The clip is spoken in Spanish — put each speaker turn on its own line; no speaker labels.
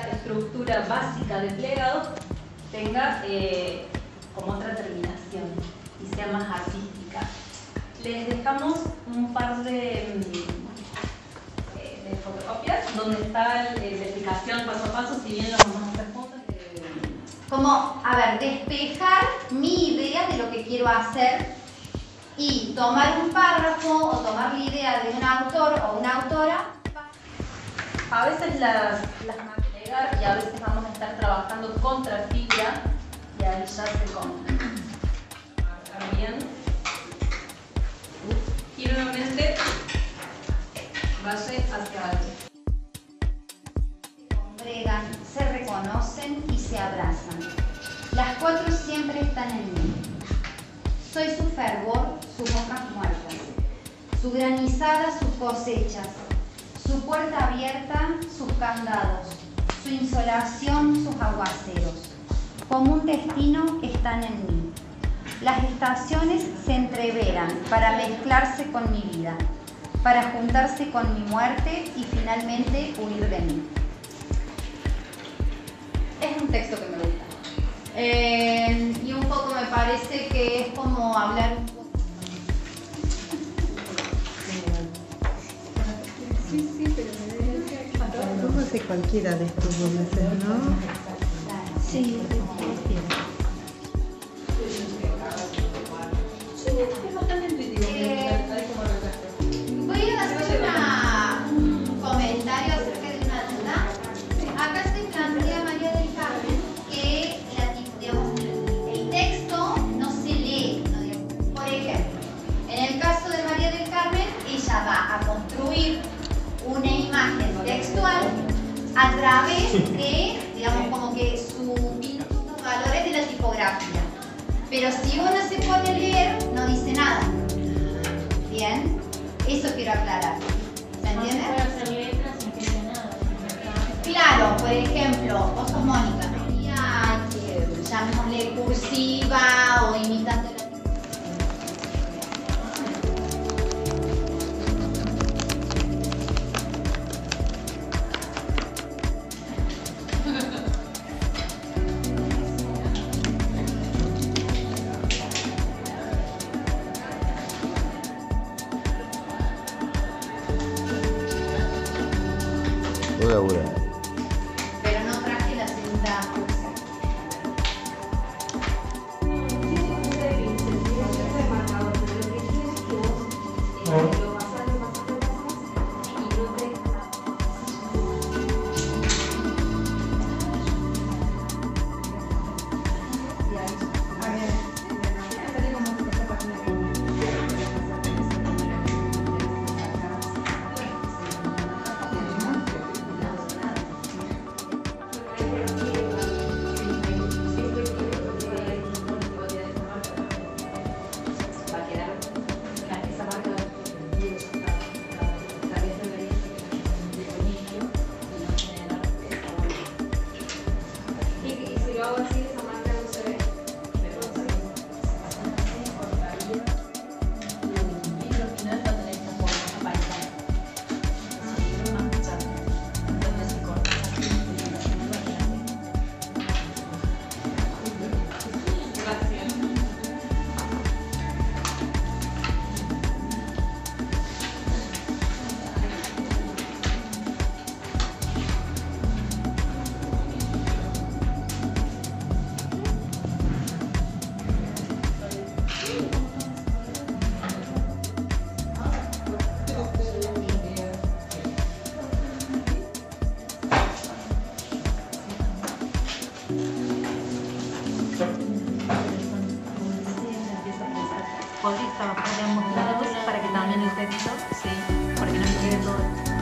esa estructura básica de plegado tenga eh, como otra terminación y sea más artística. Les dejamos un par de, mm, eh, de fotocopias donde está la explicación paso a paso, si bien los vamos a hacer juntos. eh,
Como, a ver, despejar mi idea de lo que quiero hacer y tomar un párrafo o tomar la idea de un autor o una autora.
A veces las, las y a veces vamos a estar trabajando contra fibra y ahí ya se come. Marcar bien. Y nuevamente vaya hacia alto.
Se congregan, se reconocen y se abrazan. Las cuatro siempre están en mí. Soy su fervor, sus hojas muertas, su granizada, sus cosechas, su puerta abierta, sus candados, su insolación, sus aguaceros. Como un destino están en mí. Las estaciones se entreveran para mezclarse con mi vida, para juntarse con mi muerte y finalmente huir de mí. Es un texto que me gusta. Eh, y un poco me parece que es como hablar
cualquiera de estos voces, ¿no?
Sí.
Es
eso quiero aclarar. ¿Se entiende?
hacer letras.
Claro, por ejemplo, vos sos Mónica, ¿no? Ya, que llamémosle cursiva o imitando la
Voy a
pollitos acá mostrados para que también el texto, sí, porque no me quede todo.